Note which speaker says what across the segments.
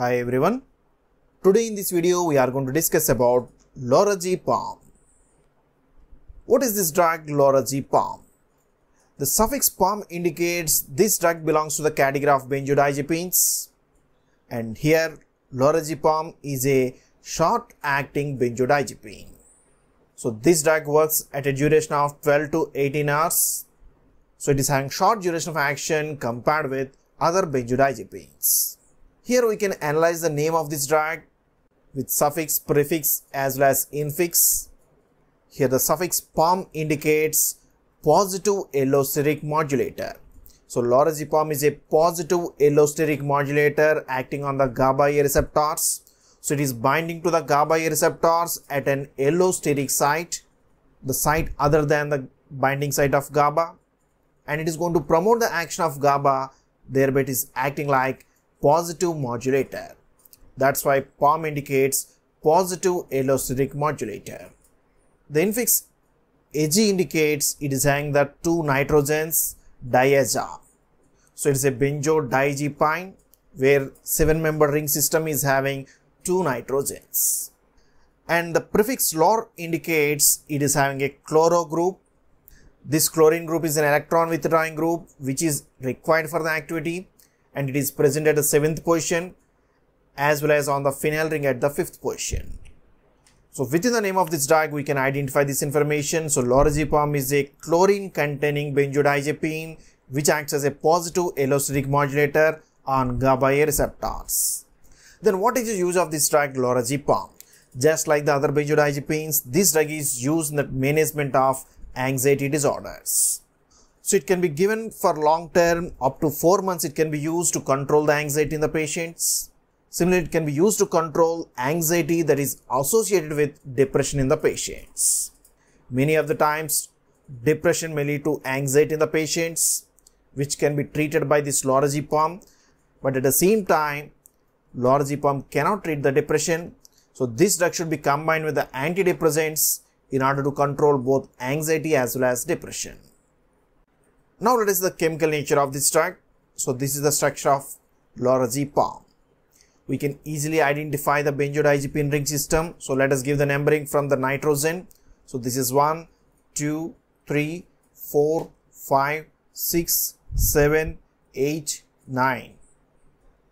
Speaker 1: Hi everyone. Today in this video we are going to discuss about lorazepam. What is this drug lorazepam? The suffix pam indicates this drug belongs to the category of benzodiazepines and here lorazepam is a short acting benzodiazepine. So this drug works at a duration of 12 to 18 hours. So it is having short duration of action compared with other benzodiazepines. Here we can analyze the name of this drug with suffix, prefix as well as infix. Here the suffix PAM indicates positive allosteric modulator. So lorazepam is a positive allosteric modulator acting on the GABA A receptors. So it is binding to the GABA A receptors at an allosteric site, the site other than the binding site of GABA and it is going to promote the action of GABA thereby it is acting like positive modulator. That's why PAM indicates positive allosteric modulator. The infix Ag indicates it is having the two nitrogens diaza. So it is a benzodiazepine where seven member ring system is having two nitrogens. And the prefix lor indicates it is having a chloro group. This chlorine group is an electron withdrawing group which is required for the activity and it is present at the seventh position as well as on the phenyl ring at the fifth position. So within the name of this drug, we can identify this information. So lorazepam is a chlorine containing benzodiazepine which acts as a positive allosteric modulator on GABA receptors. Then what is the use of this drug lorazepam? Just like the other benzodiazepines, this drug is used in the management of anxiety disorders. So it can be given for long term, up to 4 months it can be used to control the anxiety in the patients. Similarly, it can be used to control anxiety that is associated with depression in the patients. Many of the times, depression may lead to anxiety in the patients, which can be treated by this lorazepam. But at the same time, lorazepam cannot treat the depression. So this drug should be combined with the antidepressants in order to control both anxiety as well as depression. Now let us the chemical nature of this drug. So this is the structure of lorazepam we can easily identify the benzodiazepine ring system. So let us give the numbering from the nitrogen. So this is 1, 2, 3, 4, 5, 6, 7, 8, 9.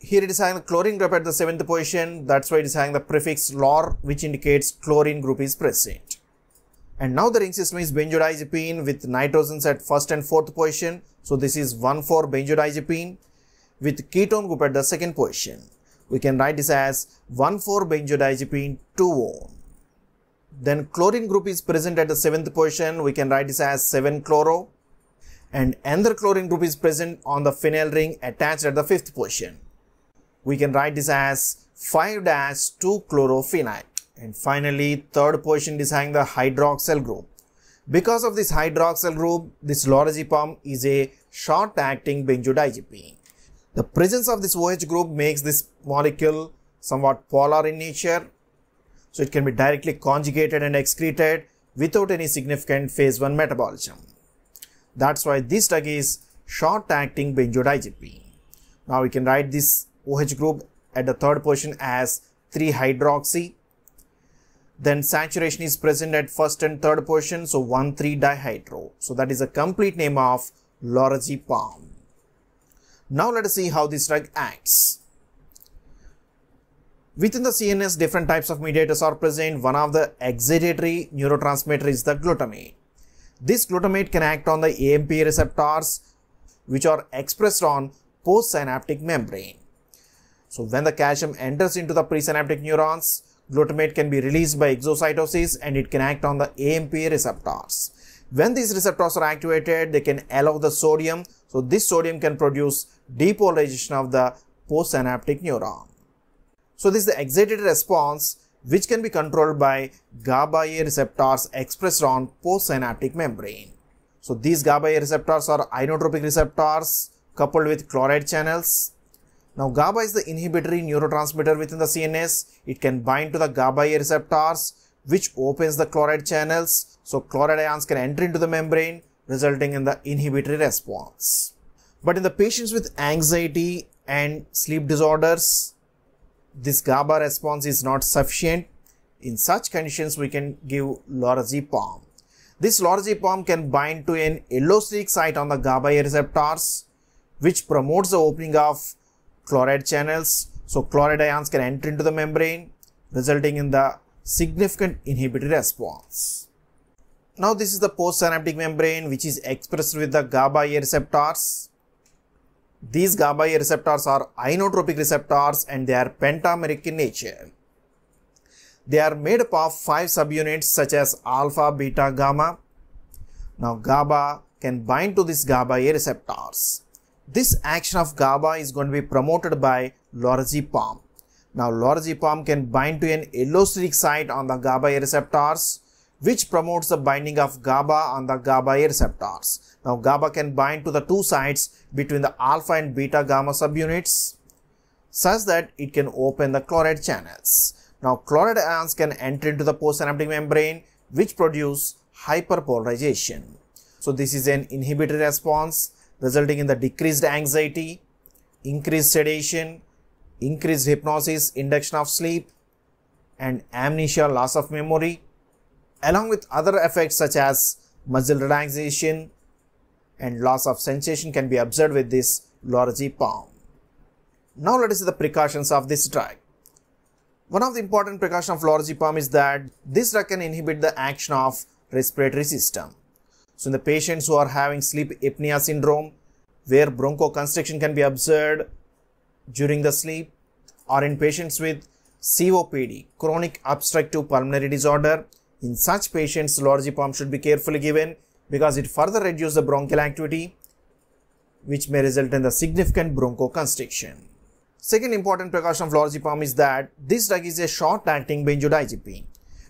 Speaker 1: Here it is having the chlorine group at the 7th position. That's why it is having the prefix LOR which indicates chlorine group is present. And now the ring system is benzodiazepine with nitrogens at 1st and 4th position. So this is 1,4 benzodiazepine with ketone group at the 2nd position we can write this as 1,4-benzodiazepine 2-one. Then chlorine group is present at the 7th position. We can write this as 7-chloro. And another chlorine group is present on the phenyl ring attached at the 5th position. We can write this as 5-2-chlorophenyl. And finally, third position is having the hydroxyl group. Because of this hydroxyl group, this lorazepam is a short-acting benzodiazepine. The presence of this OH group makes this molecule somewhat polar in nature. So it can be directly conjugated and excreted without any significant phase 1 metabolism. That's why this drug is short acting benzodiazepine. Now we can write this OH group at the third position as 3 hydroxy. Then saturation is present at first and third position, so 1 3 dihydro. So that is a complete name of lorazepam. Now let us see how this drug acts. Within the CNS, different types of mediators are present. One of the excitatory neurotransmitter is the glutamate. This glutamate can act on the AMPA receptors which are expressed on postsynaptic membrane. So when the calcium enters into the presynaptic neurons, glutamate can be released by exocytosis and it can act on the AMPA receptors. When these receptors are activated, they can allow the sodium. So this sodium can produce depolarization of the postsynaptic neuron. So this is the excitatory response which can be controlled by GABA A receptors expressed on postsynaptic membrane. So these GABA A receptors are ionotropic receptors coupled with chloride channels. Now GABA is the inhibitory neurotransmitter within the CNS. It can bind to the GABA receptors which opens the chloride channels. So chloride ions can enter into the membrane resulting in the inhibitory response. But in the patients with anxiety and sleep disorders, this GABA response is not sufficient, in such conditions we can give lorazepam. This lorazepam can bind to an allosteric site on the GABA receptors which promotes the opening of chloride channels. So chloride ions can enter into the membrane resulting in the significant inhibitory response. Now this is the postsynaptic membrane which is expressed with the GABA A receptors. These GABA A receptors are ionotropic receptors and they are pentameric in nature. They are made up of five subunits such as alpha, beta, gamma. Now GABA can bind to these GABA A receptors. This action of GABA is going to be promoted by lorazepam. Now lorazepam can bind to an allosteric site on the GABA receptors which promotes the binding of GABA on the GABA receptors. Now GABA can bind to the two sites between the alpha and beta gamma subunits such that it can open the chloride channels. Now chloride ions can enter into the postsynaptic membrane which produce hyperpolarization. So this is an inhibitory response resulting in the decreased anxiety, increased sedation, increased hypnosis, induction of sleep and amnesia, loss of memory along with other effects such as muscle relaxation and loss of sensation can be observed with this lorazepam. Now let us see the precautions of this drug. One of the important precautions of lorazepam is that this drug can inhibit the action of respiratory system. So in the patients who are having sleep apnea syndrome, where bronchoconstriction can be observed during the sleep, or in patients with COPD, chronic obstructive pulmonary disorder, in such patients, lorazepam should be carefully given because it further reduces the bronchial activity, which may result in the significant bronchoconstriction. Second important precaution of lorazepam is that this drug is a short-acting benzodiazepine,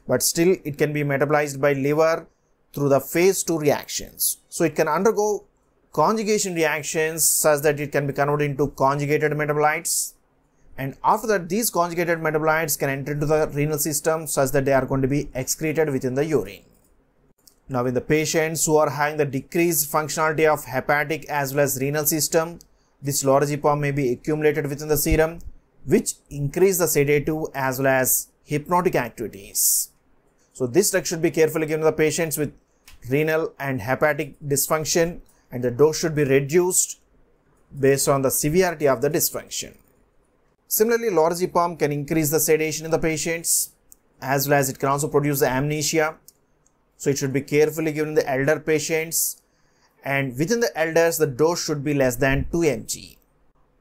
Speaker 1: but still it can be metabolized by liver through the phase 2 reactions. So it can undergo conjugation reactions such that it can be converted into conjugated metabolites and after that these conjugated metabolites can enter into the renal system such that they are going to be excreted within the urine. Now in the patients who are having the decreased functionality of hepatic as well as renal system, this lorazepam may be accumulated within the serum, which increase the sedative as well as hypnotic activities. So this drug should be carefully given to the patients with renal and hepatic dysfunction and the dose should be reduced based on the severity of the dysfunction. Similarly, lorazepam can increase the sedation in the patients as well as it can also produce the amnesia. So it should be carefully given the elder patients and within the elders the dose should be less than 2 mg.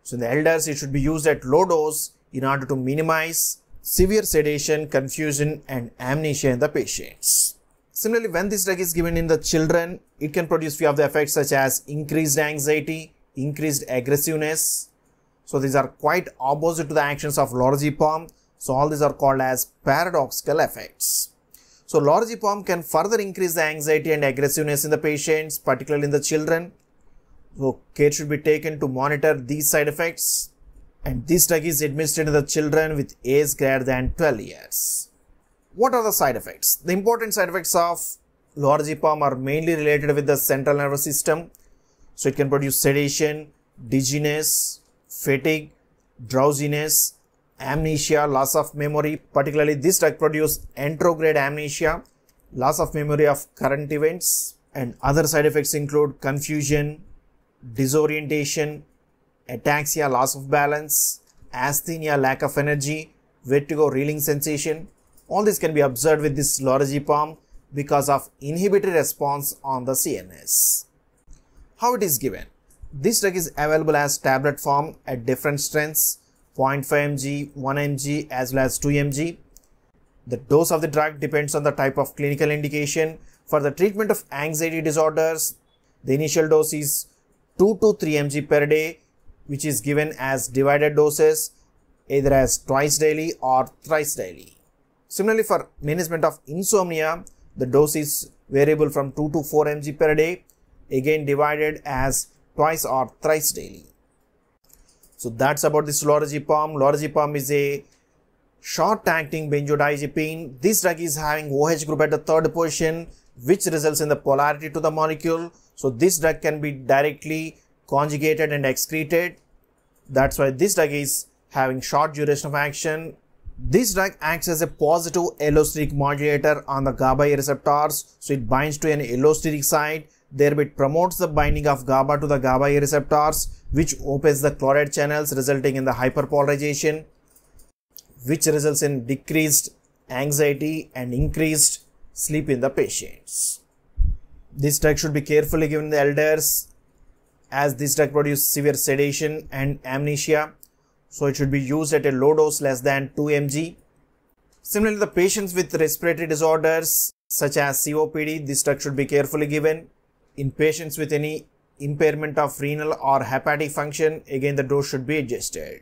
Speaker 1: So in the elders it should be used at low dose in order to minimize severe sedation, confusion and amnesia in the patients. Similarly, when this drug is given in the children, it can produce few of the effects such as increased anxiety, increased aggressiveness. So these are quite opposite to the actions of lorazepam. So all these are called as paradoxical effects. So lorazepam can further increase the anxiety and aggressiveness in the patients, particularly in the children. So care should be taken to monitor these side effects. And this drug is administered in the children with age greater than 12 years. What are the side effects? The important side effects of lorazepam are mainly related with the central nervous system. So it can produce sedation, dizziness, fatigue, drowsiness, amnesia, loss of memory, particularly this drug produces anterograde amnesia, loss of memory of current events and other side effects include confusion, disorientation, ataxia, loss of balance, asthenia, lack of energy, vertigo, reeling sensation. All this can be observed with this lorazepam because of inhibitory response on the CNS. How it is given? This drug is available as tablet form at different strengths 0.5 mg, 1 mg as well as 2 mg. The dose of the drug depends on the type of clinical indication. For the treatment of anxiety disorders, the initial dose is 2 to 3 mg per day which is given as divided doses either as twice daily or thrice daily. Similarly, for management of insomnia, the dose is variable from 2 to 4 mg per day, again divided as twice or thrice daily. So that's about this lorazepam. Lorazepam is a short-acting benzodiazepine. This drug is having OH group at the third position, which results in the polarity to the molecule. So this drug can be directly conjugated and excreted. That's why this drug is having short duration of action. This drug acts as a positive allosteric modulator on the GABA receptors, so it binds to an allosteric site, thereby it promotes the binding of GABA to the GABA receptors, which opens the chloride channels, resulting in the hyperpolarization, which results in decreased anxiety and increased sleep in the patients. This drug should be carefully given the elders as this drug produces severe sedation and amnesia. So it should be used at a low dose less than 2 mg. Similarly, the patients with respiratory disorders such as COPD, this drug should be carefully given. In patients with any impairment of renal or hepatic function, again the dose should be adjusted.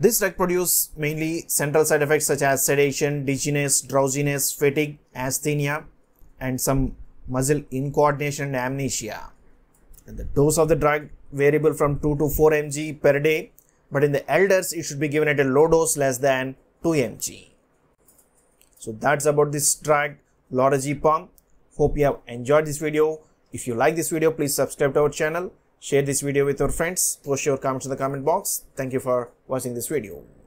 Speaker 1: This drug produces mainly central side effects such as sedation, dizziness, drowsiness, fatigue, asthenia, and some muscle incoordination and amnesia. And the dose of the drug variable from 2 to 4 mg per day, but in the elders it should be given at a low dose less than 2 mg. So that's about this drug lorazepam. Hope you have enjoyed this video. If you like this video, please subscribe to our channel, share this video with your friends, post your comments in the comment box. Thank you for watching this video.